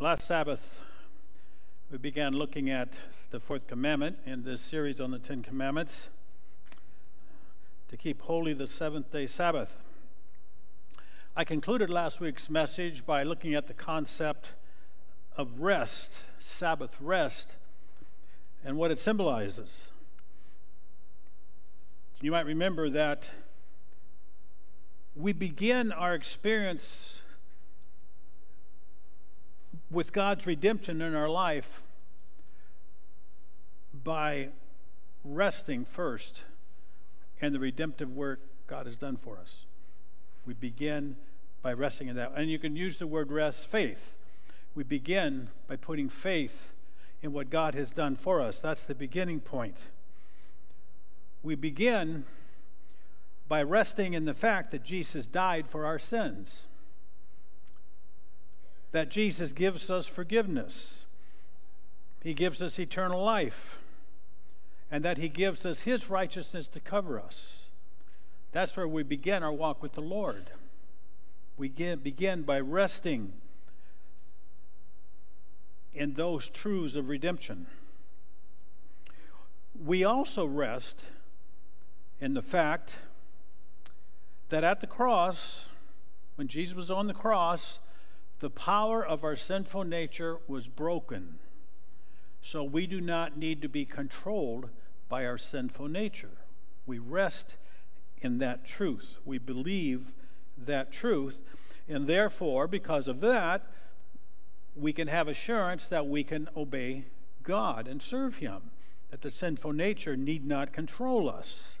last Sabbath, we began looking at the fourth commandment in this series on the Ten Commandments to keep holy the seventh day Sabbath. I concluded last week's message by looking at the concept of rest, Sabbath rest, and what it symbolizes. You might remember that we begin our experience with God's redemption in our life by resting first in the redemptive work God has done for us. We begin by resting in that. And you can use the word rest, faith. We begin by putting faith in what God has done for us. That's the beginning point. We begin by resting in the fact that Jesus died for our sins that Jesus gives us forgiveness, He gives us eternal life, and that He gives us His righteousness to cover us. That's where we begin our walk with the Lord. We begin by resting in those truths of redemption. We also rest in the fact that at the cross, when Jesus was on the cross, the power of our sinful nature was broken. So we do not need to be controlled by our sinful nature. We rest in that truth. We believe that truth. And therefore, because of that, we can have assurance that we can obey God and serve Him, that the sinful nature need not control us.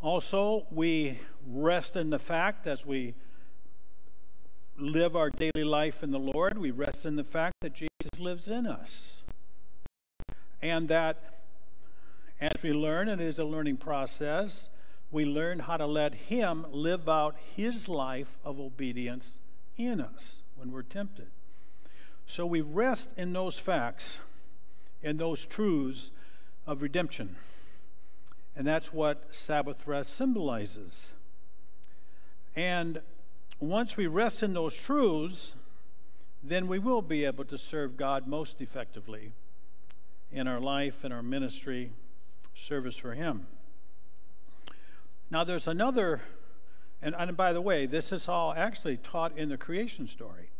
Also, we rest in the fact as we live our daily life in the Lord, we rest in the fact that Jesus lives in us. And that as we learn, and it is a learning process, we learn how to let Him live out His life of obedience in us when we're tempted. So we rest in those facts, in those truths of redemption. And that's what Sabbath rest symbolizes. And once we rest in those truths, then we will be able to serve God most effectively in our life, in our ministry, service for Him. Now, there's another, and, and by the way, this is all actually taught in the creation story,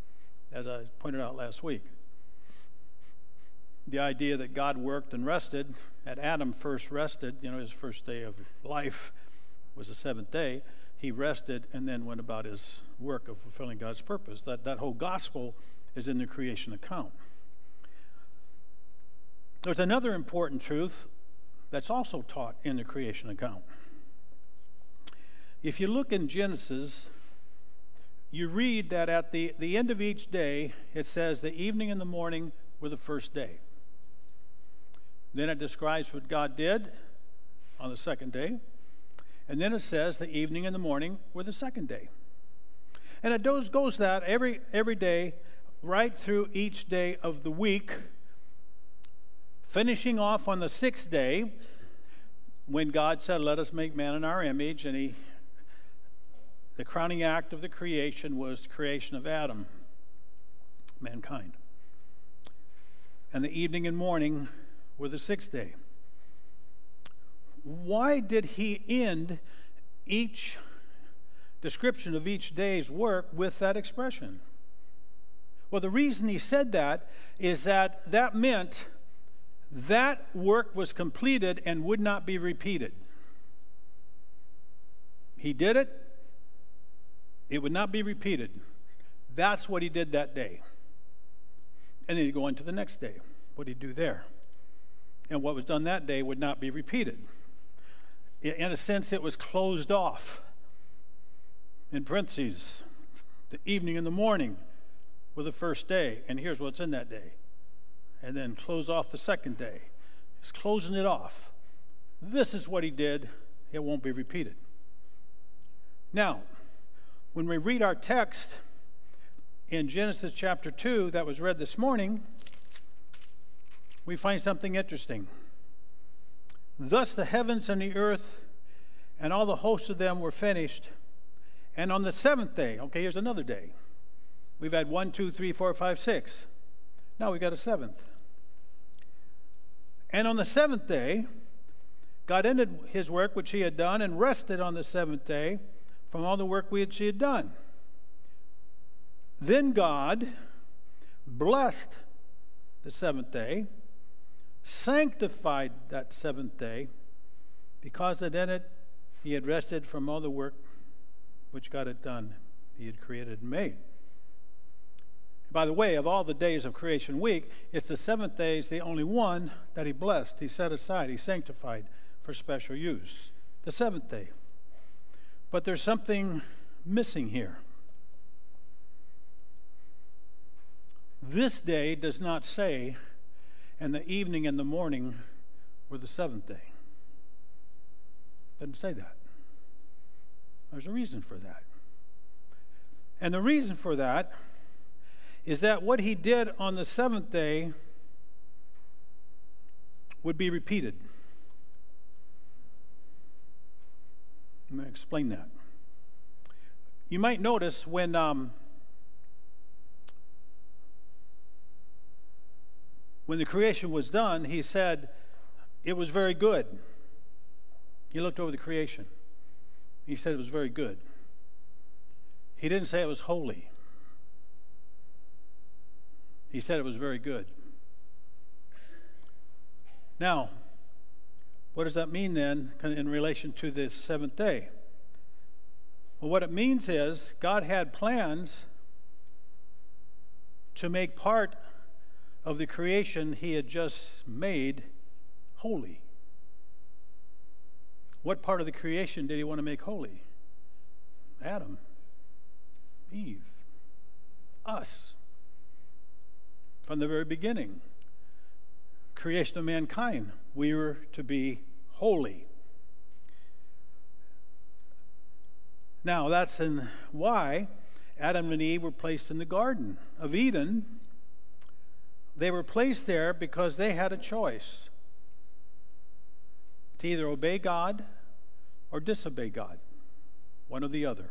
as I pointed out last week. The idea that God worked and rested, at Adam first rested, you know, his first day of life was the seventh day he rested and then went about his work of fulfilling God's purpose. That, that whole gospel is in the creation account. There's another important truth that's also taught in the creation account. If you look in Genesis, you read that at the, the end of each day, it says the evening and the morning were the first day. Then it describes what God did on the second day. And then it says the evening and the morning were the second day. And it goes, goes that every, every day, right through each day of the week, finishing off on the sixth day when God said, Let us make man in our image. And he, the crowning act of the creation was the creation of Adam, mankind. And the evening and morning were the sixth day why did he end each description of each day's work with that expression? Well, the reason he said that is that that meant that work was completed and would not be repeated. He did it, it would not be repeated. That's what he did that day. And then he'd go on to the next day. What did he'd do there. And what was done that day would not be repeated in a sense, it was closed off. In parentheses, the evening and the morning were the first day, and here's what's in that day. And then close off the second day. He's closing it off. This is what he did, it won't be repeated. Now, when we read our text in Genesis chapter 2 that was read this morning, we find something interesting. Thus the heavens and the earth and all the hosts of them were finished. And on the seventh day, okay, here's another day. We've had one, two, three, four, five, six. Now we've got a seventh. And on the seventh day, God ended his work which he had done and rested on the seventh day from all the work which he had done. Then God blessed the seventh day, sanctified that seventh day, because that in it he had rested from all the work which God had done, he had created and made. By the way, of all the days of creation week, it's the seventh day is the only one that he blessed, he set aside, he sanctified for special use. The seventh day. But there's something missing here. This day does not say, and the evening and the morning were the seventh day. Doesn't say that. There's a reason for that. And the reason for that is that what he did on the seventh day would be repeated. Let me explain that. You might notice when um, when the creation was done, he said it was very good. He looked over the creation. He said it was very good. He didn't say it was holy. He said it was very good. Now, what does that mean then in relation to this seventh day? Well, what it means is God had plans to make part of the creation he had just made holy. What part of the creation did he want to make holy? Adam, Eve, us. From the very beginning, creation of mankind, we were to be holy. Now, that's in why Adam and Eve were placed in the Garden of Eden they were placed there because they had a choice to either obey God or disobey God, one or the other.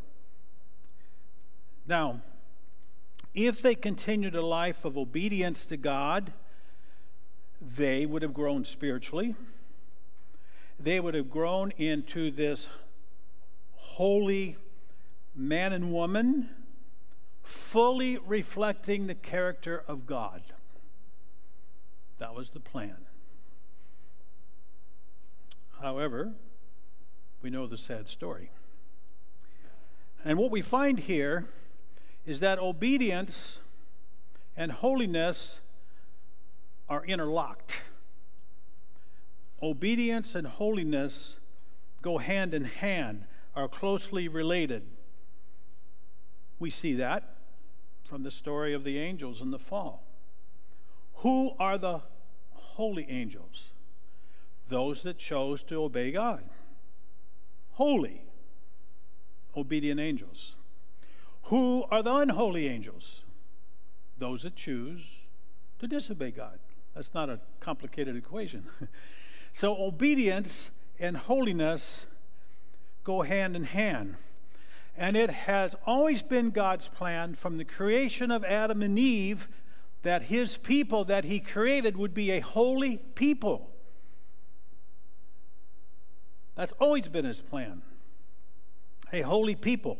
Now, if they continued a life of obedience to God, they would have grown spiritually. They would have grown into this holy man and woman, fully reflecting the character of God. That was the plan. However, we know the sad story. And what we find here is that obedience and holiness are interlocked. Obedience and holiness go hand in hand, are closely related. We see that from the story of the angels in the fall. Who are the holy angels? Those that chose to obey God. Holy, obedient angels. Who are the unholy angels? Those that choose to disobey God. That's not a complicated equation. so, obedience and holiness go hand in hand. And it has always been God's plan from the creation of Adam and Eve that his people that he created would be a holy people. That's always been his plan. A holy people.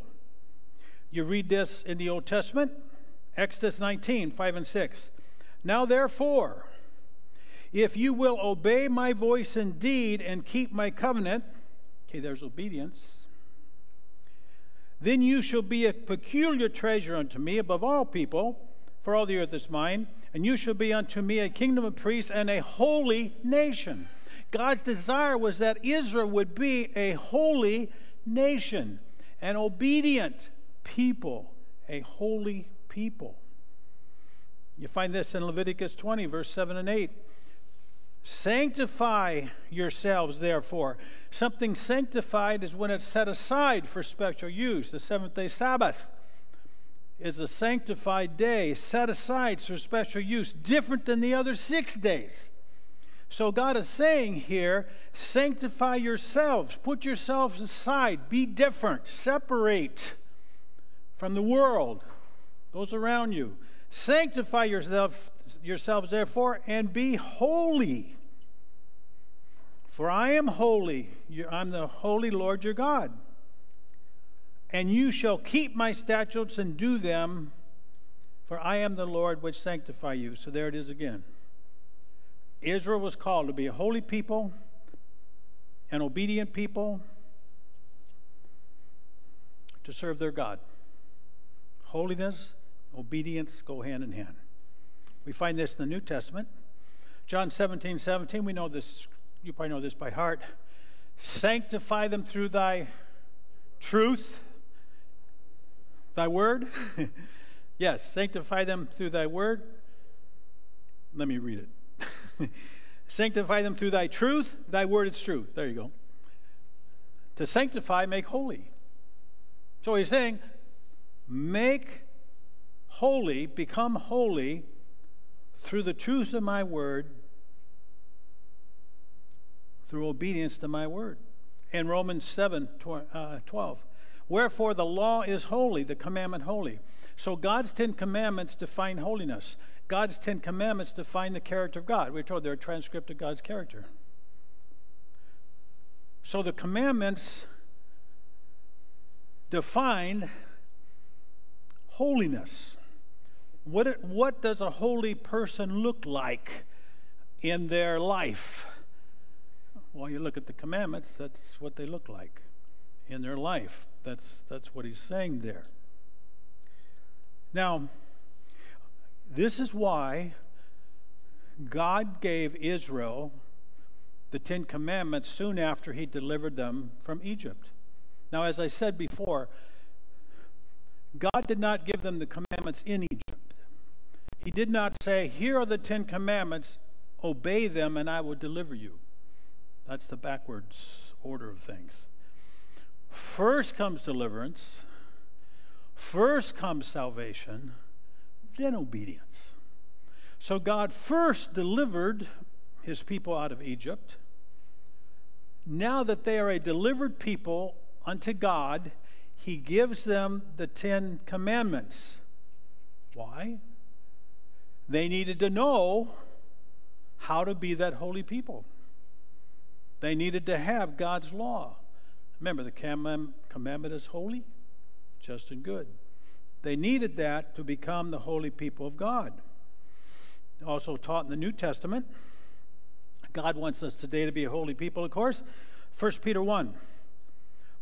You read this in the Old Testament, Exodus 19, 5 and 6. Now, therefore, if you will obey my voice indeed and keep my covenant, okay, there's obedience, then you shall be a peculiar treasure unto me above all people for all the earth is mine, and you shall be unto me a kingdom of priests and a holy nation. God's desire was that Israel would be a holy nation, an obedient people, a holy people. You find this in Leviticus 20, verse 7 and 8. Sanctify yourselves, therefore. Something sanctified is when it's set aside for special use, the seventh day Sabbath is a sanctified day set aside for special use, different than the other six days. So God is saying here, sanctify yourselves, put yourselves aside, be different, separate from the world. those around you. Sanctify yourself, yourselves, therefore, and be holy. For I am holy. I'm the holy Lord your God. And you shall keep my statutes and do them, for I am the Lord which sanctify you. So there it is again. Israel was called to be a holy people, an obedient people, to serve their God. Holiness, obedience go hand in hand. We find this in the New Testament. John 17, 17, we know this, you probably know this by heart. Sanctify them through thy truth, thy word. yes, sanctify them through thy word. Let me read it. sanctify them through thy truth. Thy word is truth. There you go. To sanctify, make holy. So he's saying, make holy, become holy through the truth of my word, through obedience to my word. In Romans 7 uh, 12. Wherefore the law is holy, the commandment holy. So God's Ten Commandments define holiness. God's Ten Commandments define the character of God. We're told they're a transcript of God's character. So the commandments define holiness. What, what does a holy person look like in their life? Well, you look at the commandments, that's what they look like in their life. That's, that's what he's saying there. Now, this is why God gave Israel the Ten Commandments soon after he delivered them from Egypt. Now, as I said before, God did not give them the commandments in Egypt. He did not say, Here are the Ten Commandments, obey them, and I will deliver you. That's the backwards order of things. First comes deliverance, first comes salvation, then obedience. So God first delivered his people out of Egypt. Now that they are a delivered people unto God, he gives them the Ten Commandments. Why? They needed to know how to be that holy people. They needed to have God's law. Remember, the commandment is holy, just and good. They needed that to become the holy people of God. Also taught in the New Testament, God wants us today to be a holy people, of course. 1 Peter 1.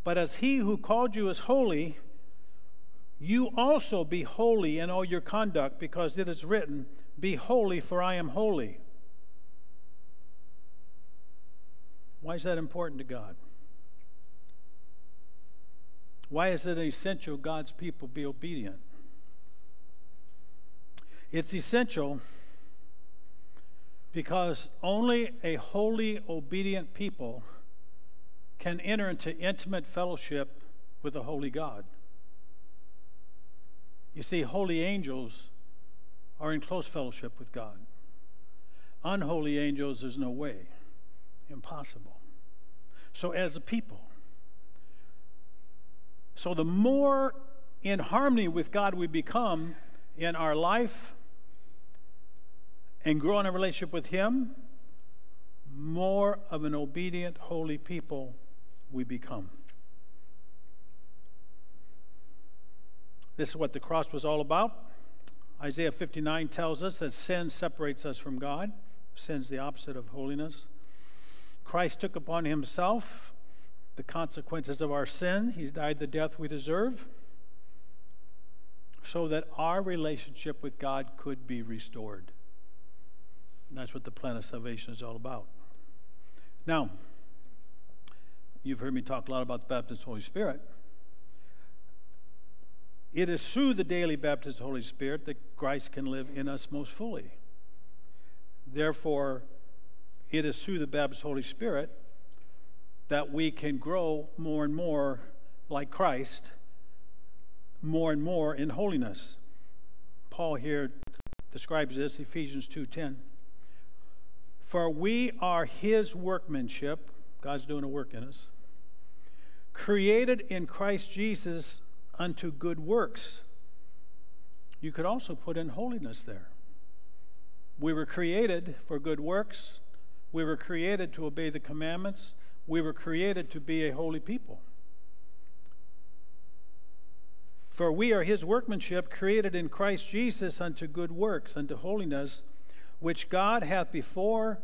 But as he who called you is holy, you also be holy in all your conduct, because it is written, Be holy, for I am holy. Why is that important to God? Why is it essential God's people be obedient? It's essential because only a holy, obedient people can enter into intimate fellowship with a holy God. You see, holy angels are in close fellowship with God. Unholy angels, there's no way. Impossible. So, as a people, so the more in harmony with God we become in our life and grow in a relationship with Him, more of an obedient, holy people we become. This is what the cross was all about. Isaiah 59 tells us that sin separates us from God. Sin's the opposite of holiness. Christ took upon himself the consequences of our sin. He died the death we deserve so that our relationship with God could be restored. And that's what the plan of salvation is all about. Now, you've heard me talk a lot about the the Holy Spirit. It is through the daily baptism of the Holy Spirit that Christ can live in us most fully. Therefore, it is through the baptism of the Holy Spirit that we can grow more and more like Christ, more and more in holiness. Paul here describes this, Ephesians 2:10. For we are his workmanship, God's doing a work in us, created in Christ Jesus unto good works, you could also put in holiness there. We were created for good works. We were created to obey the commandments. We were created to be a holy people. For we are his workmanship, created in Christ Jesus unto good works, unto holiness, which God hath before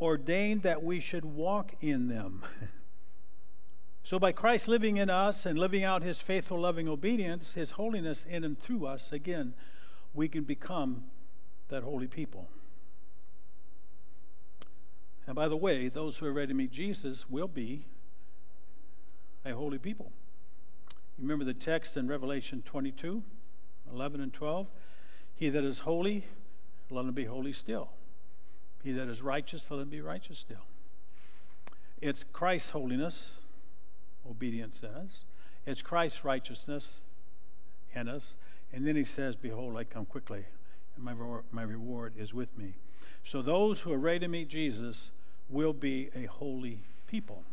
ordained that we should walk in them. so, by Christ living in us and living out his faithful, loving obedience, his holiness in and through us, again, we can become that holy people. And by the way, those who are ready to meet Jesus will be a holy people. You remember the text in Revelation 22 11 and 12? He that is holy, let him be holy still. He that is righteous, let him be righteous still. It's Christ's holiness, obedience says. It's Christ's righteousness in us. And then he says, Behold, I come quickly, and my, my reward is with me. So those who are ready to meet Jesus will be a holy people.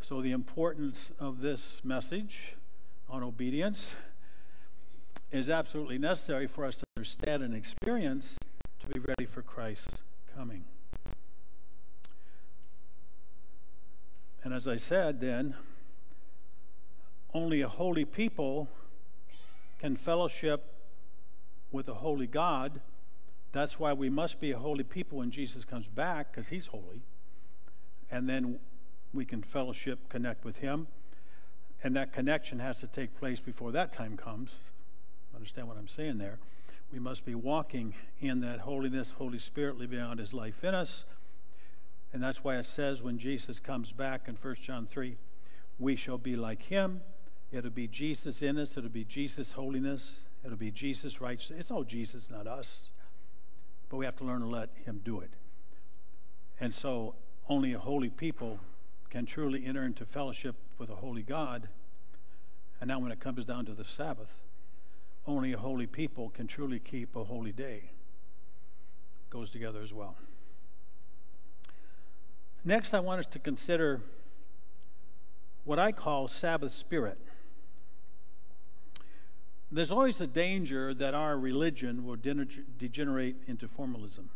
So the importance of this message on obedience is absolutely necessary for us to understand and experience to be ready for Christ's coming. And as I said, then, only a holy people can fellowship with a holy God. That's why we must be a holy people when Jesus comes back, because he's holy. And then we can fellowship, connect with him. And that connection has to take place before that time comes. Understand what I'm saying there? We must be walking in that holiness, Holy Spirit living out his life in us. And that's why it says when Jesus comes back in 1 John 3, we shall be like him. It'll be Jesus in us, it'll be Jesus' holiness, it'll be Jesus' righteousness. It's all Jesus, not us. But we have to learn to let him do it. And so only a holy people can truly enter into fellowship with a holy God. And now, when it comes down to the Sabbath, only a holy people can truly keep a holy day. Goes together as well. Next, I want us to consider what I call Sabbath spirit. There's always a danger that our religion will degenerate into formalism.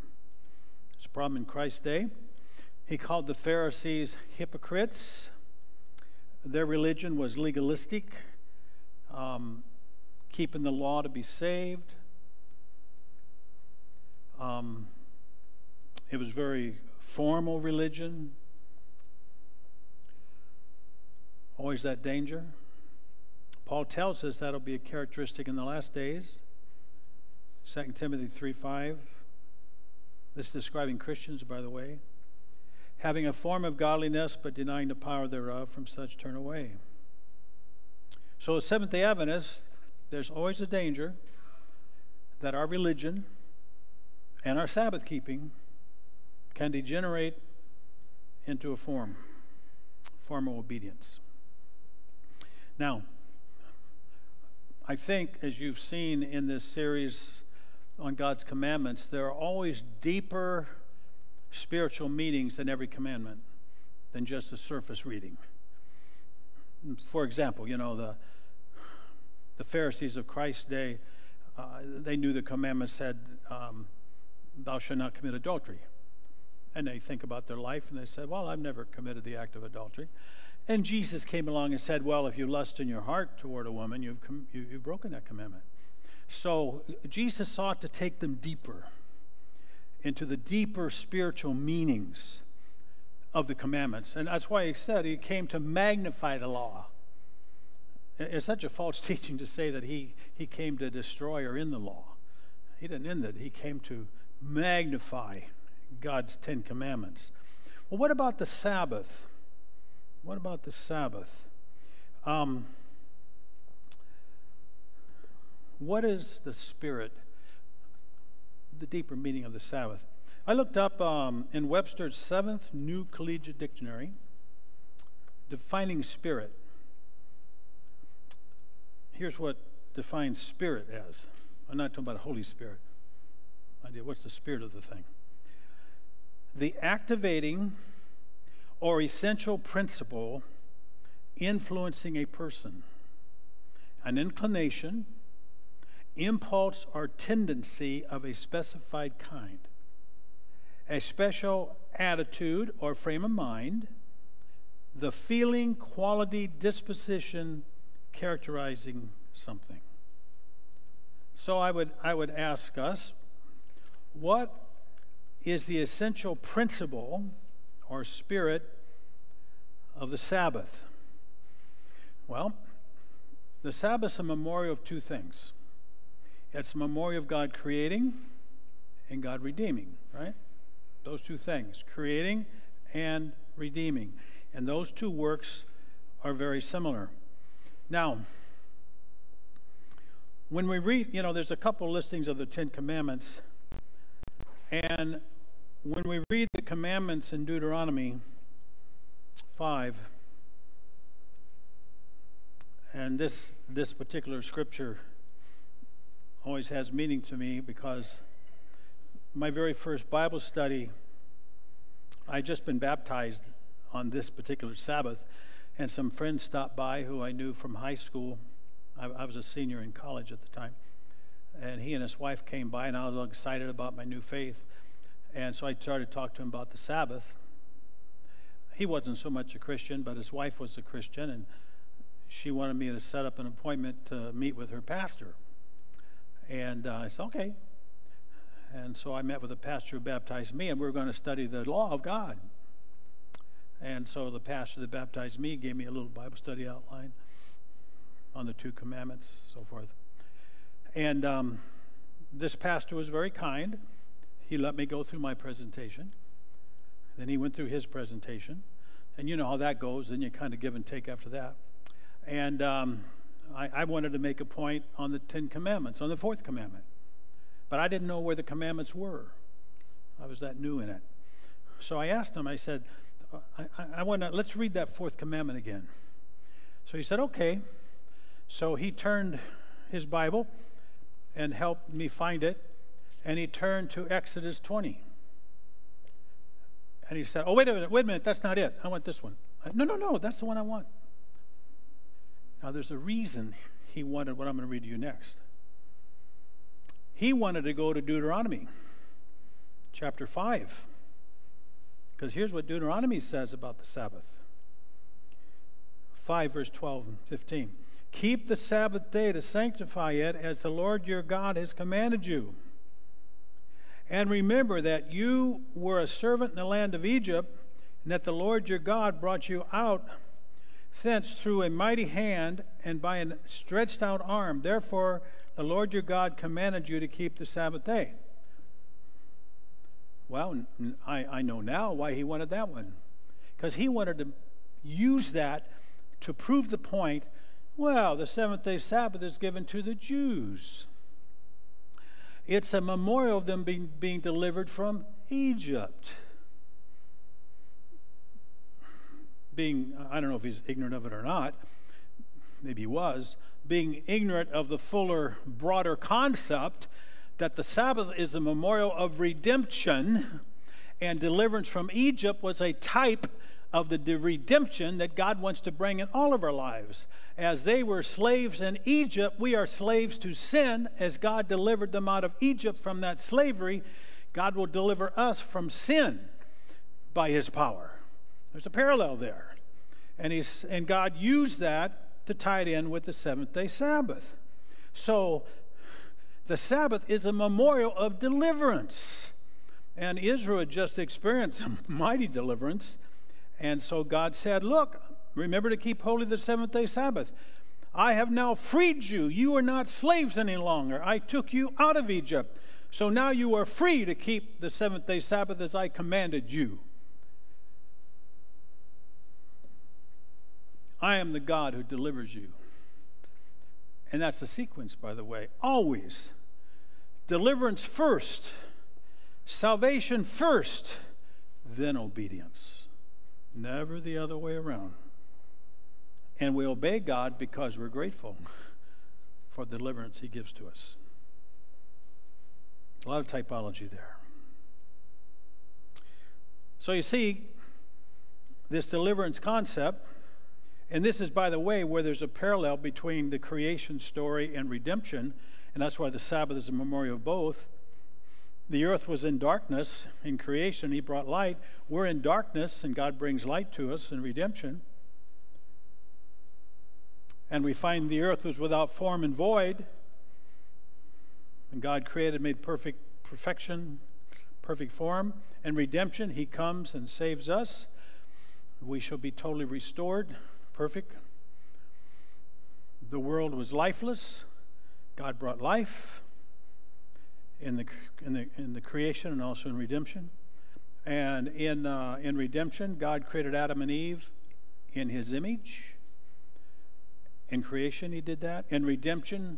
It's a problem in Christ's day. He called the Pharisees hypocrites. Their religion was legalistic, um, keeping the law to be saved. Um, it was very formal religion. Always that danger. Paul tells us that'll be a characteristic in the last days. 2 Timothy 3 5. This is describing Christians, by the way having a form of godliness but denying the power thereof, from such turn away. So, Seventh day Adventists, there's always a danger that our religion and our Sabbath keeping can degenerate into a form, form of obedience. Now, I think, as you've seen in this series on God's commandments, there are always deeper spiritual meanings in every commandment than just a surface reading. For example, you know, the, the Pharisees of Christ's day, uh, they knew the commandment said, um, Thou shalt not commit adultery. And they think about their life and they said, Well, I've never committed the act of adultery. And Jesus came along and said, Well, if you lust in your heart toward a woman, you've, com- you, have broken that commandment. So Jesus sought to take them deeper into the deeper spiritual meanings of the commandments. And that's why he said he came to magnify the law. It's such a false teaching to say that he, he came to destroy or end the law. He didn't end it, he came to magnify God's Ten Commandments. Well, what about the Sabbath? What about the Sabbath? Um, what is the spirit the deeper meaning of the Sabbath. I looked up um, in Webster's Seventh New Collegiate Dictionary, defining spirit. Here's what defines spirit as. I'm not talking about Holy Spirit. Idea what's the spirit of the thing? The activating or essential principle influencing a person, an inclination, impulse or tendency of a specified kind, a special attitude or frame of mind, the feeling, quality, disposition characterizing something. So I would, I would ask us what is the essential principle or spirit of the Sabbath? Well, the Sabbath is a memorial of two things it's a memorial of God creating and God redeeming, right? Those two things, creating and redeeming. And those two works are very similar. Now, when we read, you know, there's a couple listings of the Ten Commandments, and when we read the commandments in Deuteronomy 5, and this, this particular scripture always has meaning to me because my very first Bible study, I just been baptized on this particular Sabbath, and some friends stopped by who I knew from high school. I, I was a senior in college at the time. And he and his wife came by, and I was all excited about my new faith. And so I started to talk to him about the Sabbath. He wasn't so much a Christian, but his wife was a Christian, and she wanted me to set up an appointment to meet with her pastor. And uh, I said, okay. And so I met with the pastor who baptized me, and we were going to study the law of God. And so the pastor that baptized me gave me a little Bible study outline on the two commandments, so forth. And um, this pastor was very kind. He let me go through my presentation. Then he went through his presentation. And you know how that goes, then you kind of give and take after that. And um, I, I wanted to make a point on the Ten Commandments, on the fourth commandment. But I didn't know where the commandments were. I was that new in it. So I asked him, I said, I, I, I want to, let's read that fourth commandment again. So he said, okay. So he turned his Bible and helped me find it, and he turned to Exodus 20. And he said, Oh, wait a minute, wait a minute, that's not it. I want this one. Uh, no, no, no, that's the one I want. Now, there's a reason he wanted what I'm going to read to you next. He wanted to go to Deuteronomy chapter 5. Because here's what Deuteronomy says about the Sabbath 5, verse 12 and 15. Keep the Sabbath day to sanctify it as the Lord your God has commanded you. And remember that you were a servant in the land of Egypt, and that the Lord your God brought you out thence through a mighty hand and by a stretched out arm. Therefore, the Lord your God commanded you to keep the Sabbath day. Well, I, I know now why he wanted that one. Because he wanted to use that to prove the point well, the seventh day Sabbath is given to the Jews. It's a memorial of them being, being delivered from Egypt. Being, I don't know if he's ignorant of it or not, maybe he was, being ignorant of the fuller, broader concept that the Sabbath is a memorial of redemption, and deliverance from Egypt was a type of the redemption that God wants to bring in all of our lives. As they were slaves in Egypt, we are slaves to sin. As God delivered them out of Egypt from that slavery, God will deliver us from sin by his power. There's a parallel there. And, he's, and God used that to tie it in with the seventh day Sabbath. So the Sabbath is a memorial of deliverance. And Israel just experienced a mighty deliverance. And so God said, Look, remember to keep holy the seventh day Sabbath. I have now freed you. You are not slaves any longer. I took you out of Egypt. So now you are free to keep the seventh day Sabbath as I commanded you. I am the God who delivers you. And that's the sequence, by the way. Always. Deliverance first, salvation first, then obedience. Never the other way around. And we obey God because we're grateful for the deliverance He gives to us. A lot of typology there. So you see, this deliverance concept and this is, by the way, where there's a parallel between the creation story and redemption and that's why the Sabbath is a memorial of both. The earth was in darkness in creation, He brought light. We're in darkness, and God brings light to us in redemption. And we find the earth was without form and void, and God created, made perfect perfection, perfect form. And redemption, He comes and saves us. We shall be totally restored, perfect. The world was lifeless. God brought life in the, in the, in the creation and also in redemption. And in, uh, in redemption, God created Adam and Eve in his image. In creation, he did that. In redemption,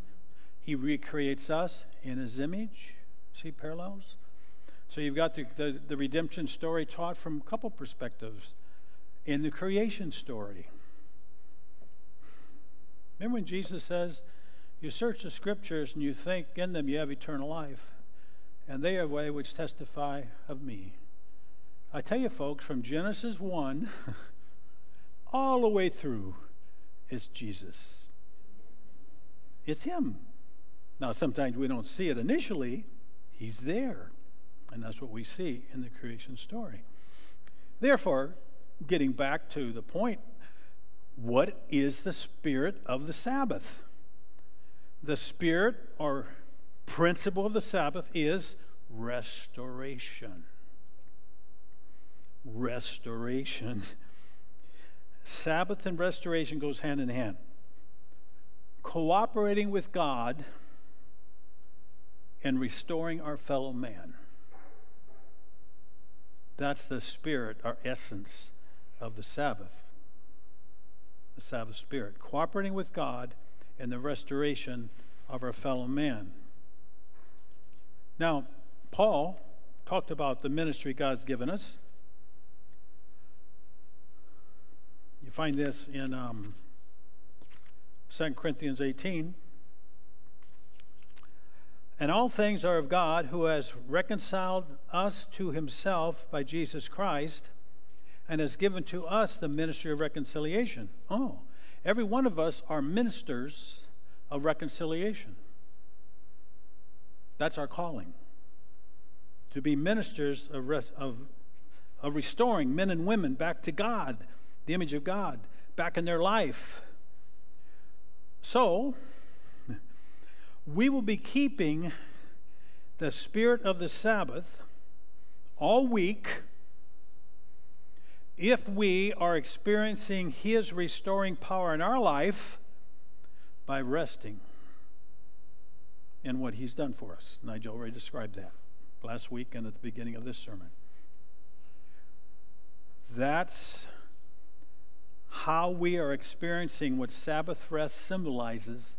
he recreates us in his image. See parallels? So you've got the, the, the redemption story taught from a couple perspectives. In the creation story, remember when Jesus says, You search the scriptures and you think in them you have eternal life, and they are way which testify of me. I tell you, folks, from Genesis 1 all the way through, it's Jesus. It's Him. Now, sometimes we don't see it initially, He's there. And that's what we see in the creation story. Therefore, getting back to the point, what is the spirit of the Sabbath? The spirit or principle of the Sabbath is restoration. Restoration. Sabbath and restoration goes hand in hand. Cooperating with God and restoring our fellow man. That's the spirit, our essence of the Sabbath. The Sabbath spirit. Cooperating with God in the restoration of our fellow man. Now, Paul talked about the ministry God's given us. You find this in um, 2 Corinthians 18. And all things are of God, who has reconciled us to himself by Jesus Christ and has given to us the ministry of reconciliation. Oh, every one of us are ministers of reconciliation. That's our calling. To be ministers of, res- of, of restoring men and women back to God, the image of God, back in their life. So, we will be keeping the spirit of the Sabbath all week if we are experiencing His restoring power in our life by resting in what He's done for us. Nigel already described that last week and at the beginning of this sermon. That's how we are experiencing what Sabbath rest symbolizes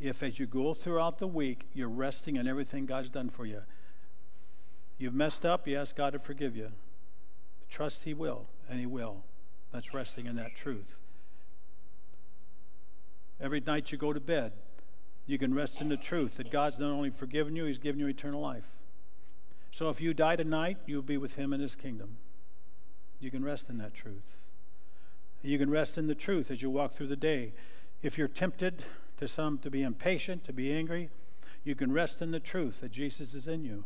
if as you go throughout the week, you're resting in everything God's done for you. You've messed up, you ask God to forgive you. Trust He will, and He will. That's resting in that truth. Every night you go to bed, you can rest in the truth that God's not only forgiven you, He's given you eternal life. So if you die tonight, you'll be with Him in His kingdom. You can rest in that truth. You can rest in the truth as you walk through the day. If you're tempted, to some to be impatient, to be angry, you can rest in the truth that Jesus is in you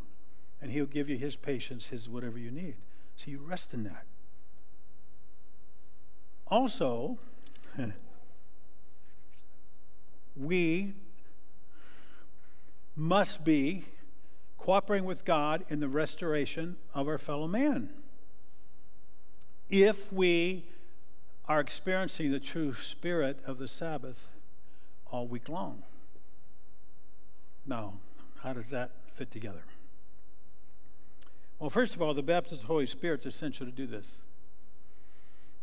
and he'll give you his patience, his whatever you need. So you rest in that. Also, we must be cooperating with God in the restoration of our fellow man. If we are experiencing the true spirit of the Sabbath all week long. Now, how does that fit together? Well, first of all, the baptism of the Holy Spirit is essential to do this.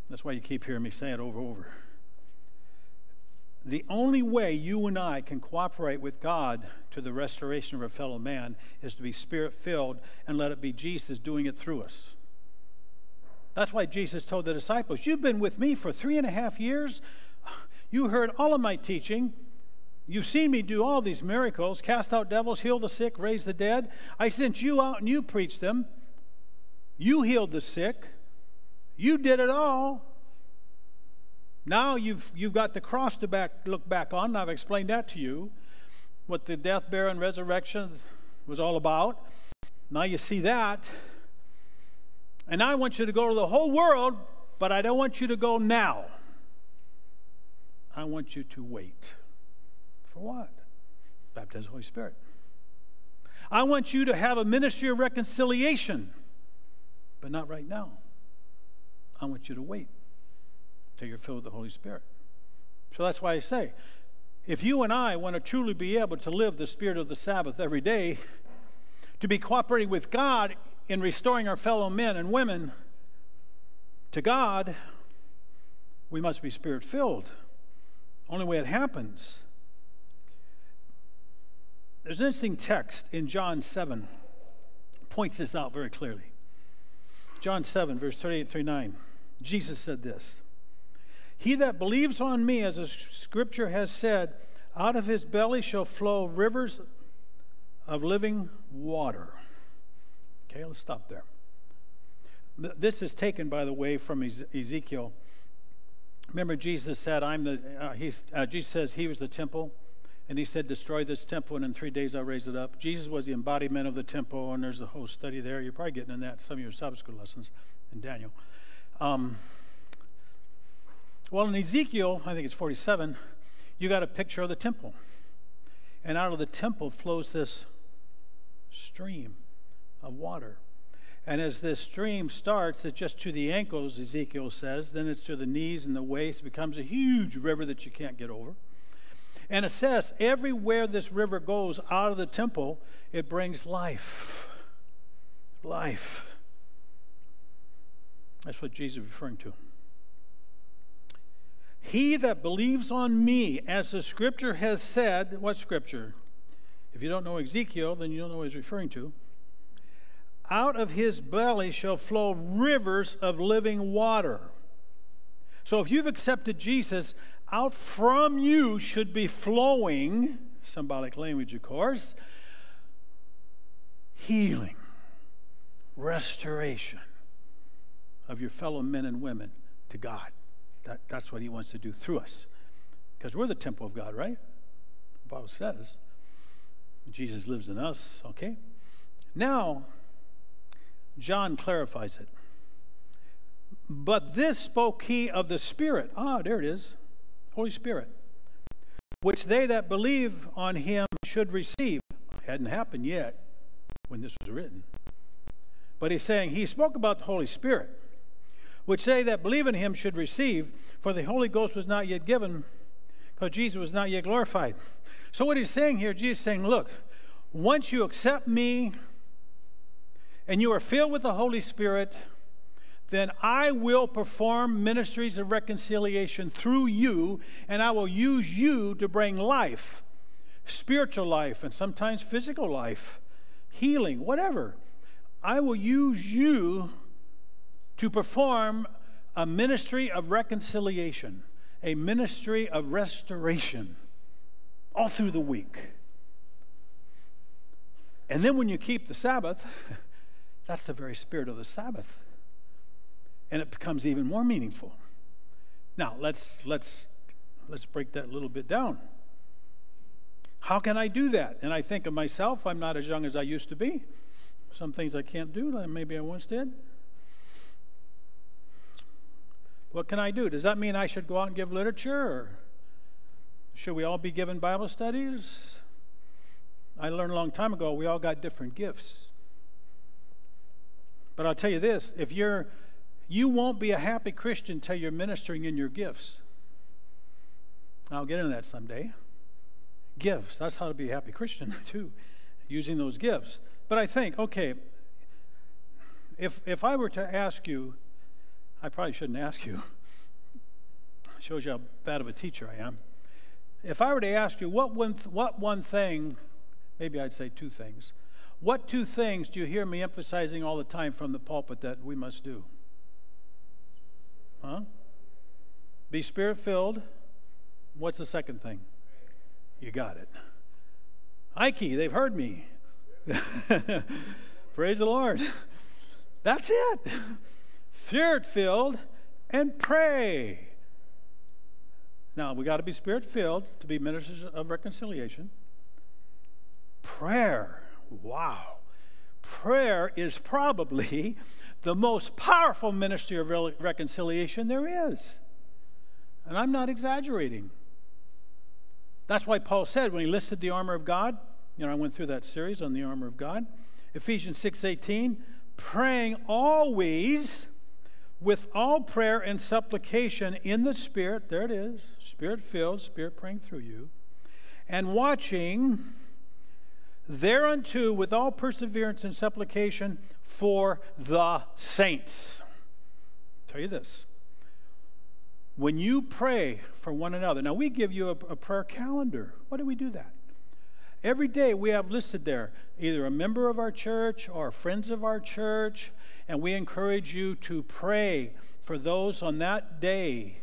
That's why you keep hearing me say it over and over. The only way you and I can cooperate with God to the restoration of our fellow man is to be spirit filled and let it be Jesus doing it through us. That's why Jesus told the disciples, You've been with me for three and a half years. You heard all of my teaching. You've seen me do all these miracles cast out devils, heal the sick, raise the dead. I sent you out and you preached them. You healed the sick. You did it all. Now you've, you've got the cross to back, look back on. I've explained that to you. what the death, burial, and resurrection was all about. Now you see that. And I want you to go to the whole world, but I don't want you to go now. I want you to wait. For what? Baptize the Holy Spirit. I want you to have a ministry of reconciliation, but not right now. I want you to wait till you're filled with the Holy Spirit. So that's why I say, if you and I want to truly be able to live the spirit of the Sabbath every day, to be cooperating with God in restoring our fellow men and women to God, we must be spirit filled. Only way it happens. There's an interesting text in John 7 points this out very clearly. John 7, verse 38 39. Jesus said this He that believes on me, as the scripture has said, out of his belly shall flow rivers of living water. Okay, let's stop there. This is taken, by the way, from Ezekiel. Remember, Jesus said, "I'm the." Uh, he's, uh, Jesus says he was the temple, and he said, "Destroy this temple, and in three days I'll raise it up." Jesus was the embodiment of the temple, and there's a whole study there. You're probably getting in that some of your subsequent lessons in Daniel. Um, well, in Ezekiel, I think it's 47, you got a picture of the temple, and out of the temple flows this stream of water. And as this stream starts, it's just to the ankles, Ezekiel says, then it's to the knees and the waist, it becomes a huge river that you can't get over. And it says, everywhere this river goes out of the temple, it brings life. Life. That's what Jesus is referring to. He that believes on me, as the scripture has said, what scripture? If you don't know Ezekiel, then you don't know what he's referring to. Out of his belly shall flow rivers of living water. So if you've accepted Jesus, out from you should be flowing, symbolic language, of course, healing, restoration of your fellow men and women to God. That, that's what he wants to do through us. Because we're the temple of God, right? The Bible says. Jesus lives in us, okay? Now, John clarifies it. But this spoke he of the Spirit. Ah, there it is. Holy Spirit. Which they that believe on him should receive. Hadn't happened yet when this was written. But he's saying he spoke about the Holy Spirit, which they that believe in him should receive, for the Holy Ghost was not yet given, because Jesus was not yet glorified. So, what he's saying here, Jesus saying, look, once you accept me and you are filled with the Holy Spirit, then I will perform ministries of reconciliation through you, and I will use you to bring life, spiritual life, and sometimes physical life, healing, whatever. I will use you to perform a ministry of reconciliation, a ministry of restoration all through the week. And then when you keep the Sabbath, that's the very spirit of the Sabbath. And it becomes even more meaningful. Now, let's let's let's break that a little bit down. How can I do that? And I think of myself, I'm not as young as I used to be. Some things I can't do, maybe I once did. What can I do? Does that mean I should go out and give literature? Or should we all be given Bible studies? I learned a long time ago we all got different gifts. But I'll tell you this if you're, you won't be a happy Christian until you're ministering in your gifts. I'll get into that someday. Gifts, that's how to be a happy Christian, too, using those gifts. But I think, okay, if, if I were to ask you, I probably shouldn't ask you. It shows you how bad of a teacher I am. If I were to ask you, what one, what one thing, maybe I'd say two things. What two things do you hear me emphasizing all the time from the pulpit that we must do? Huh? Be spirit filled. What's the second thing? You got it. Ike, they've heard me. Praise the Lord. That's it. Spirit filled and pray. Now, we got to be spirit filled to be ministers of reconciliation. prayer. Wow. Prayer is probably the most powerful ministry of reconciliation there is. And I'm not exaggerating. That's why Paul said when he listed the armor of God, you know, I went through that series on the armor of God. Ephesians 6:18, praying always with all prayer and supplication in the Spirit, there it is, Spirit filled, Spirit praying through you, and watching thereunto with all perseverance and supplication for the saints. I'll tell you this. When you pray for one another, now we give you a, a prayer calendar. Why do we do that? Every day we have listed there either a member of our church or friends of our church, and we encourage you to pray for those on that day.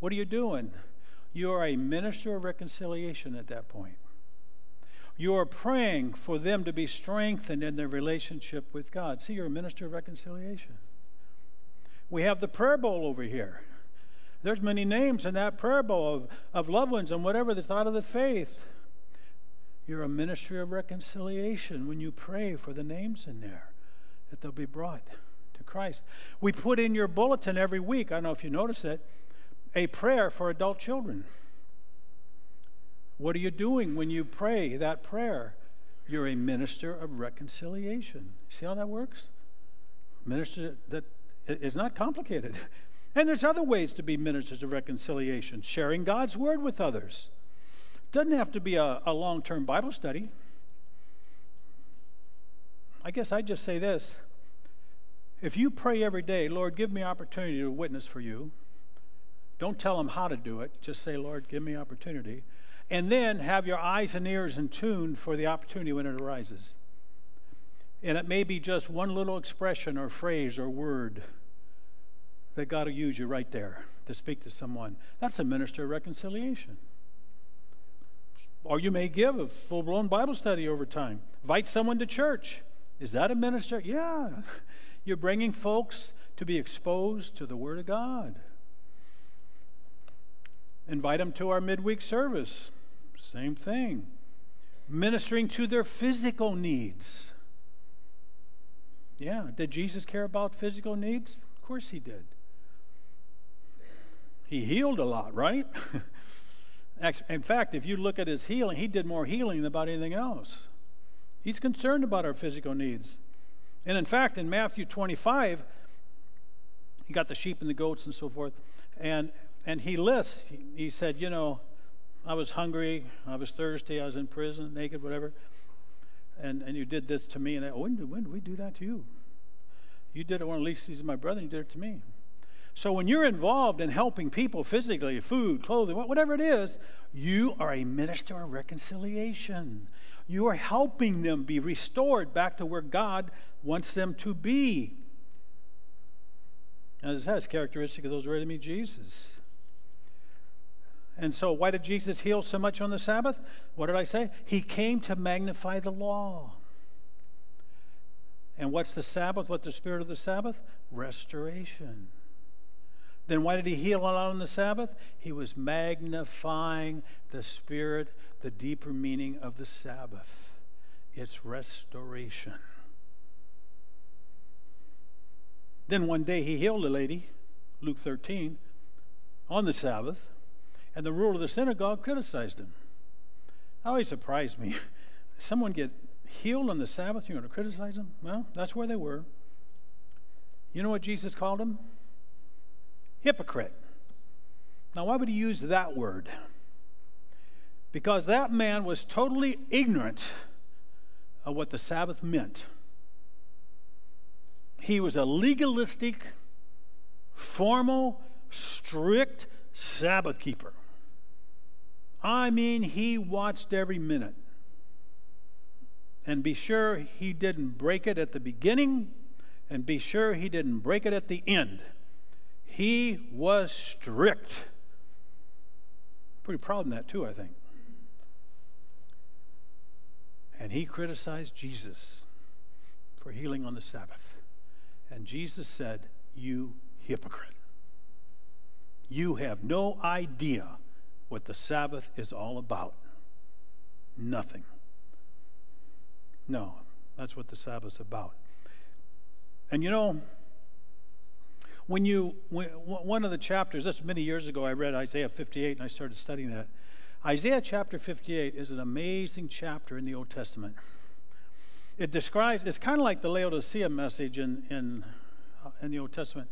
What are you doing? You are a minister of reconciliation at that point. You are praying for them to be strengthened in their relationship with God. See, you're a minister of reconciliation. We have the prayer bowl over here. There's many names in that prayer bowl of, of loved ones and whatever that's out of the faith. You're a ministry of reconciliation when you pray for the names in there that they'll be brought to Christ. We put in your bulletin every week, I don't know if you notice it, a prayer for adult children. What are you doing when you pray that prayer? You're a minister of reconciliation. See how that works? Minister that is not complicated. And there's other ways to be ministers of reconciliation, sharing God's word with others. Doesn't have to be a, a long term Bible study. I guess I'd just say this. If you pray every day, Lord, give me opportunity to witness for you, don't tell them how to do it. Just say, Lord, give me opportunity and then have your eyes and ears in tune for the opportunity when it arises. And it may be just one little expression or phrase or word that God will use you right there to speak to someone. That's a minister of reconciliation. Or you may give a full blown Bible study over time. Invite someone to church. Is that a minister? Yeah. You're bringing folks to be exposed to the Word of God. Invite them to our midweek service. Same thing. Ministering to their physical needs. Yeah, did Jesus care about physical needs? Of course he did. He healed a lot, right? In fact, if you look at his healing, he did more healing than about anything else. He's concerned about our physical needs. And in fact, in Matthew 25, he got the sheep and the goats and so forth. And, and he lists, he, he said, you know, I was hungry, I was thirsty, I was in prison, naked, whatever. And, and you did this to me. And I, when, did, when did we do that to you? You did it when at least these he's my brother, you did it to me. So when you're involved in helping people physically, food, clothing, whatever it is, you are a minister of reconciliation. You are helping them be restored back to where God wants them to be. As that's characteristic of those ready to meet Jesus. And so, why did Jesus heal so much on the Sabbath? What did I say? He came to magnify the law. And what's the Sabbath? What's the spirit of the Sabbath? Restoration. Then why did he heal a lot on the Sabbath? He was magnifying the spirit, the deeper meaning of the Sabbath. It's restoration. Then one day he healed a lady, Luke 13, on the Sabbath. And the ruler of the synagogue criticized him. always surprised me. Someone get healed on the Sabbath, you're going to criticize them? Well, that's where they were. You know what Jesus called him? Hypocrite. Now, why would he use that word? Because that man was totally ignorant of what the Sabbath meant. He was a legalistic, formal, strict Sabbath keeper. I mean, he watched every minute. And be sure he didn't break it at the beginning, and be sure he didn't break it at the end. He was strict. Pretty proud in that, too, I think. And he criticized Jesus for healing on the Sabbath. And Jesus said, You hypocrite. You have no idea what the Sabbath is all about. Nothing. No, that's what the Sabbath's about. And you know, when you, when, one of the chapters, this many years ago, I read Isaiah 58 and I started studying that. Isaiah chapter 58 is an amazing chapter in the Old Testament. It describes, it's kind of like the Laodicea message in, in, uh, in the Old Testament.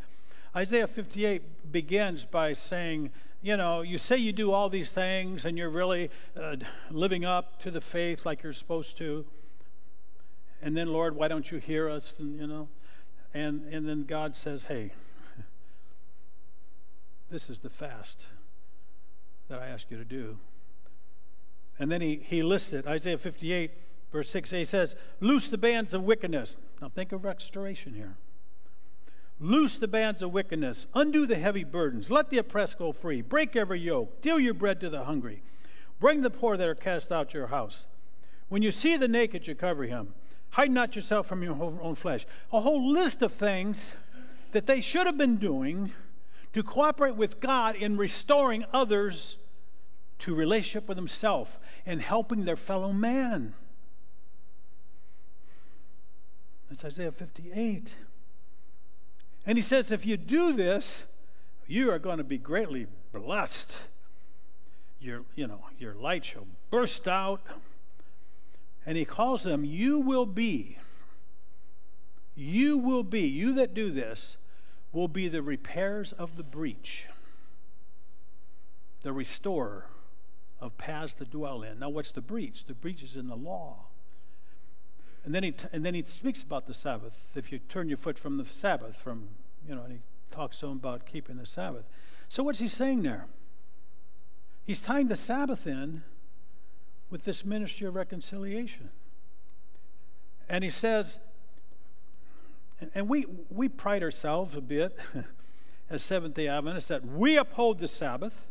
Isaiah 58 begins by saying, you know, you say you do all these things and you're really uh, living up to the faith like you're supposed to. And then, Lord, why don't you hear us? And, you know, and, and then God says, hey, this is the fast that I ask you to do. And then he, he lists it, Isaiah 58, verse 6, he says, Loose the bands of wickedness. Now think of restoration here. Loose the bands of wickedness, undo the heavy burdens, let the oppressed go free, break every yoke, deal your bread to the hungry, bring the poor that are cast out your house. When you see the naked, you cover him. Hide not yourself from your own flesh. A whole list of things that they should have been doing to cooperate with God in restoring others to relationship with Himself and helping their fellow man. That's Isaiah 58. And he says, if you do this, you are going to be greatly blessed. Your, you know, your light shall burst out. And he calls them, you will be, you will be, you that do this, will be the repairs of the breach, the restorer of paths to dwell in. Now, what's the breach? The breach is in the law. And then he, and then he speaks about the Sabbath. If you turn your foot from the Sabbath, from, you know, and he talks to him about keeping the Sabbath. So what's he saying there? He's tying the Sabbath in with this ministry of reconciliation. And he says, and we, we pride ourselves a bit as Seventh day Adventists that we uphold the Sabbath.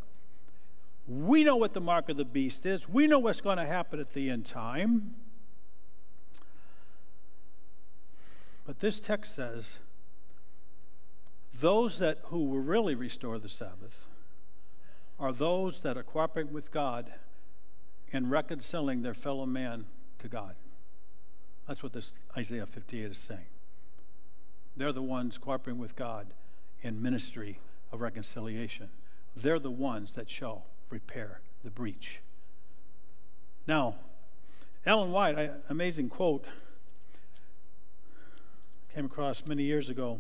We know what the mark of the beast is, we know what's going to happen at the end time. But this text says, those that who will really restore the Sabbath are those that are cooperating with God in reconciling their fellow man to God. That's what this Isaiah 58 is saying. They're the ones cooperating with God in ministry of reconciliation. They're the ones that shall repair the breach. Now, Ellen White, I, amazing quote, came across many years ago.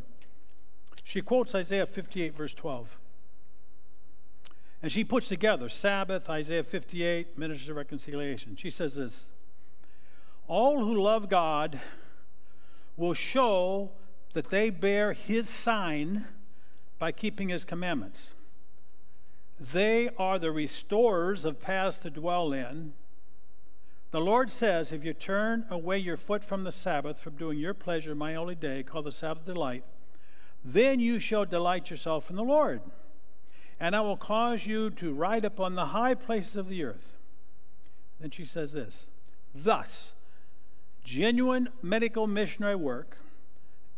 She quotes Isaiah 58, verse 12. And she puts together Sabbath, Isaiah 58, Ministers of Reconciliation. She says this All who love God will show that they bear his sign by keeping his commandments. They are the restorers of paths to dwell in. The Lord says, If you turn away your foot from the Sabbath, from doing your pleasure, my holy day, called the Sabbath delight, then you shall delight yourself in the Lord. And I will cause you to ride upon the high places of the earth. Then she says this Thus, genuine medical missionary work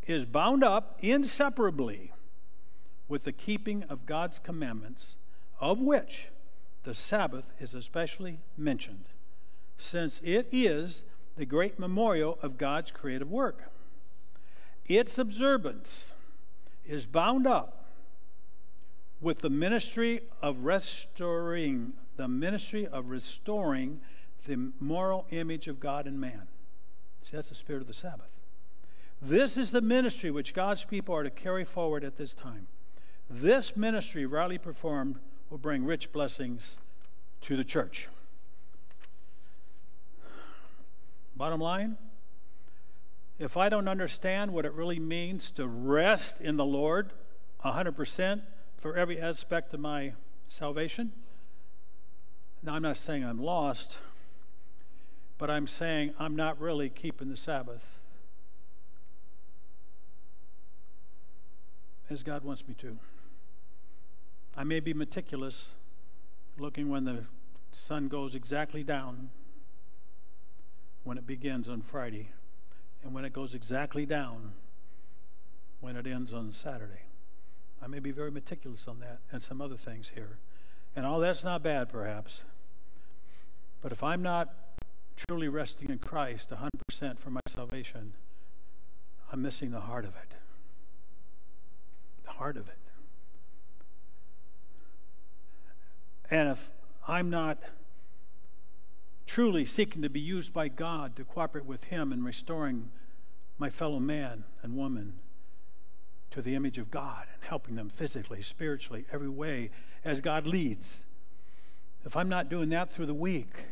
is bound up inseparably with the keeping of God's commandments, of which the Sabbath is especially mentioned, since it is the great memorial of God's creative work. Its observance is bound up with the ministry of restoring the ministry of restoring the moral image of God in man. See, that's the spirit of the Sabbath. This is the ministry which God's people are to carry forward at this time. This ministry, rightly performed, will bring rich blessings to the church. Bottom line if I don't understand what it really means to rest in the Lord 100% for every aspect of my salvation, now I'm not saying I'm lost, but I'm saying I'm not really keeping the Sabbath as God wants me to. I may be meticulous, looking when the sun goes exactly down when it begins on Friday, and when it goes exactly down when it ends on Saturday. I may be very meticulous on that and some other things here. And all that's not bad, perhaps. But if I'm not truly resting in Christ 100% for my salvation, I'm missing the heart of it. The heart of it. And if I'm not truly seeking to be used by God to cooperate with Him in restoring my fellow man and woman to the image of God and helping them physically, spiritually, every way as God leads. If I'm not doing that through the week,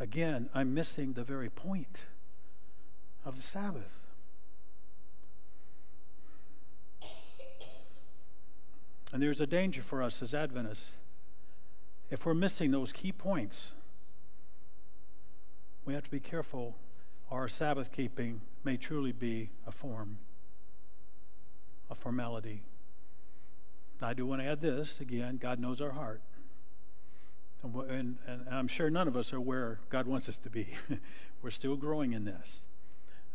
again, I'm missing the very point of the Sabbath. And there's a danger for us as Adventists. If we're missing those key points, we have to be careful our Sabbath keeping may truly be a form, a formality. I do want to add this again God knows our heart. And, and, and I'm sure none of us are where God wants us to be. We're still growing in this.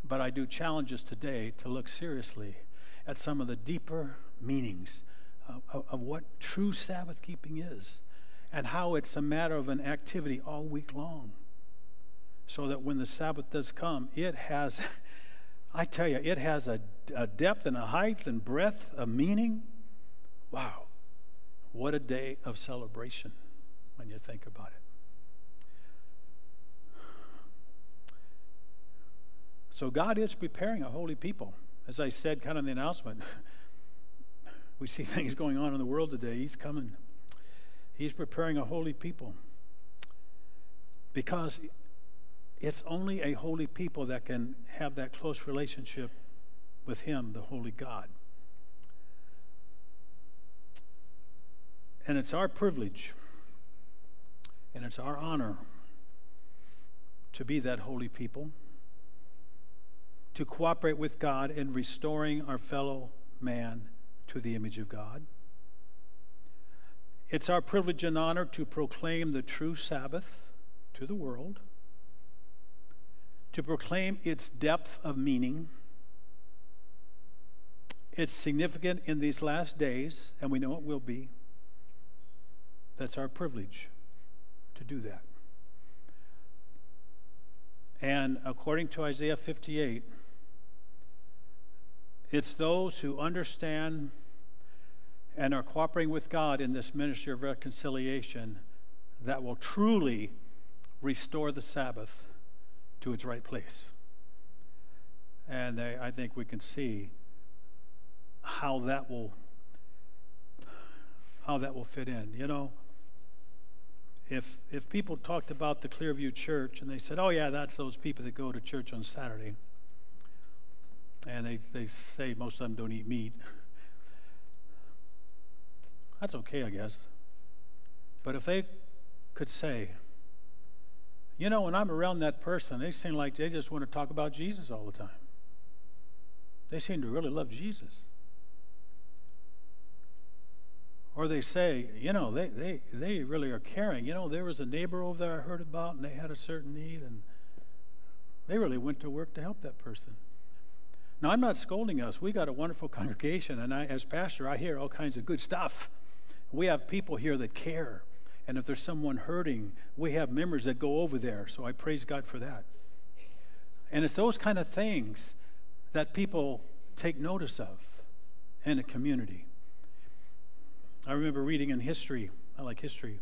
But I do challenge us today to look seriously at some of the deeper meanings of, of, of what true Sabbath keeping is and how it's a matter of an activity all week long. So that when the Sabbath does come, it has, I tell you, it has a, a depth and a height and breadth of meaning. Wow, what a day of celebration when you think about it. So God is preparing a holy people. As I said kind of in the announcement, we see things going on in the world today. He's coming. He's preparing a holy people. Because it's only a holy people that can have that close relationship with Him, the holy God. And it's our privilege and it's our honor to be that holy people, to cooperate with God in restoring our fellow man to the image of God. It's our privilege and honor to proclaim the true Sabbath to the world, to proclaim its depth of meaning. It's significant in these last days, and we know it will be. That's our privilege to do that. And according to Isaiah 58, it's those who understand and are cooperating with God in this ministry of reconciliation that will truly restore the Sabbath to its right place. And they, I think we can see how that will how that will fit in. You know, if if people talked about the Clearview Church and they said, "Oh yeah, that's those people that go to church on Saturday," and they they say most of them don't eat meat. That's okay, I guess. But if they could say, you know, when I'm around that person, they seem like they just want to talk about Jesus all the time. They seem to really love Jesus. Or they say, you know, they, they, they really are caring. You know, there was a neighbor over there I heard about, and they had a certain need, and they really went to work to help that person. Now, I'm not scolding us. We got a wonderful congregation, and I, as pastor, I hear all kinds of good stuff. We have people here that care. And if there's someone hurting, we have members that go over there. So I praise God for that. And it's those kind of things that people take notice of in a community. I remember reading in history, I like history,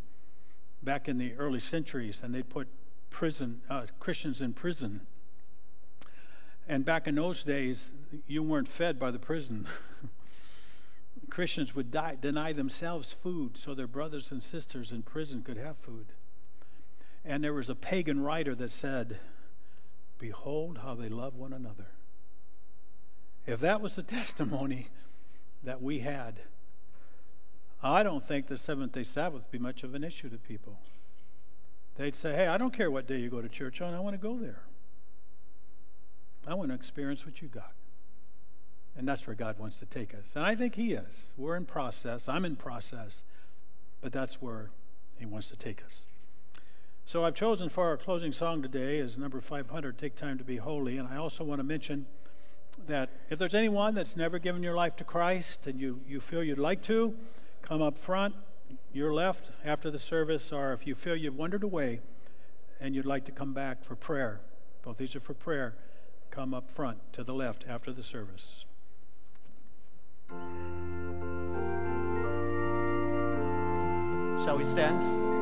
back in the early centuries, and they'd put prison uh, Christians in prison. And back in those days, you weren't fed by the prison. Christians would die, deny themselves food so their brothers and sisters in prison could have food. And there was a pagan writer that said, Behold how they love one another. If that was the testimony that we had, I don't think the seventh day Sabbath would be much of an issue to people. They'd say, Hey, I don't care what day you go to church on, I want to go there. I want to experience what you got. And that's where God wants to take us. And I think He is. We're in process. I'm in process. But that's where He wants to take us. So I've chosen for our closing song today is number 500, Take Time to Be Holy. And I also want to mention that if there's anyone that's never given your life to Christ and you, you feel you'd like to, come up front, your left after the service, or if you feel you've wandered away and you'd like to come back for prayer, both these are for prayer, come up front to the left after the service. Shall we stand?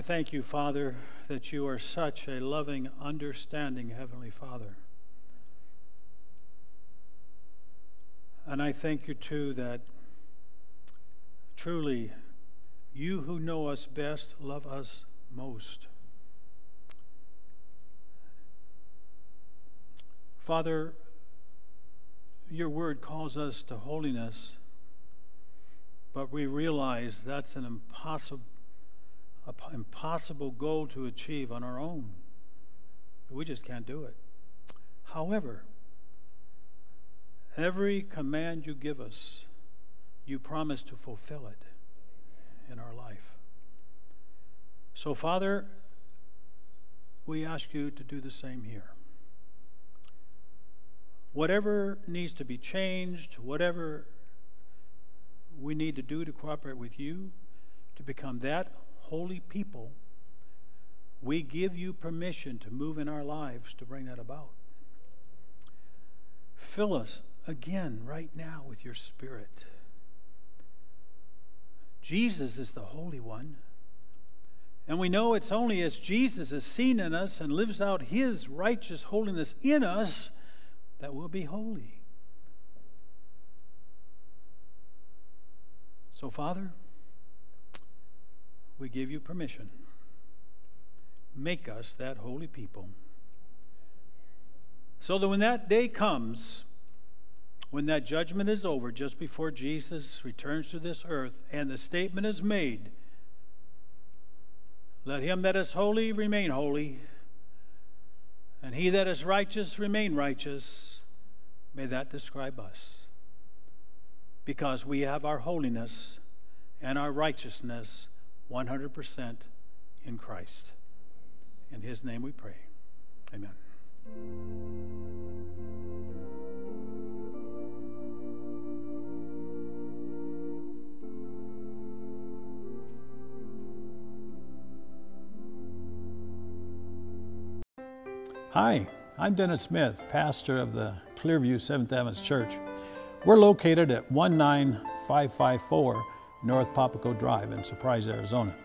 I thank you, Father, that you are such a loving, understanding Heavenly Father. And I thank you, too, that truly you who know us best love us most. Father, your word calls us to holiness, but we realize that's an impossible impossible goal to achieve on our own. We just can't do it. However, every command you give us, you promise to fulfill it in our life. So, Father, we ask you to do the same here. Whatever needs to be changed, whatever we need to do to cooperate with you to become that holy people, we give you permission to move in our lives to bring that about. Fill us again right now with your Spirit. Jesus is the Holy One. And we know it's only as Jesus is seen in us and lives out his righteous holiness in us that we'll be holy. So, Father, we give you permission. Make us that holy people. So that when that day comes, when that judgment is over, just before Jesus returns to this earth, and the statement is made, Let him that is holy remain holy, and he that is righteous remain righteous, may that describe us. Because we have our holiness and our righteousness 100% in Christ. In his name we pray. Amen. Hi, I'm Dennis Smith, pastor of the Clearview Seventh Adventist Church. We're located at 19554 North Papago Drive in Surprise, Arizona.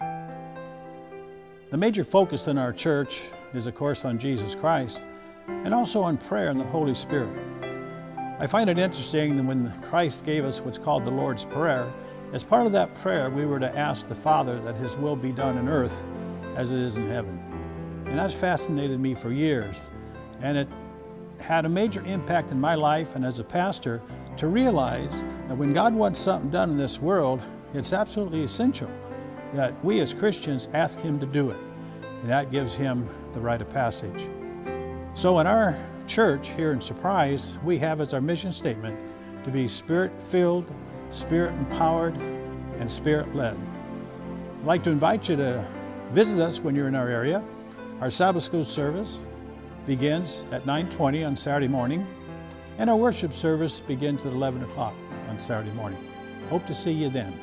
The major focus in our church is, of course, on Jesus Christ and also on prayer and the Holy Spirit. I find it interesting that when Christ gave us what's called the Lord's Prayer, as part of that prayer, we were to ask the Father that His will be done in earth as it is in heaven. And that's fascinated me for years. And it had a major impact in my life and as a pastor to realize that when God wants something done in this world, it's absolutely essential that we as Christians ask Him to do it. And that gives Him the rite of passage. So in our church here in Surprise, we have as our mission statement to be spirit filled, spirit empowered, and spirit led. I'd like to invite you to visit us when you're in our area. Our Sabbath school service begins at 9.20 on Saturday morning, and our worship service begins at 11 o'clock on Saturday morning. Hope to see you then.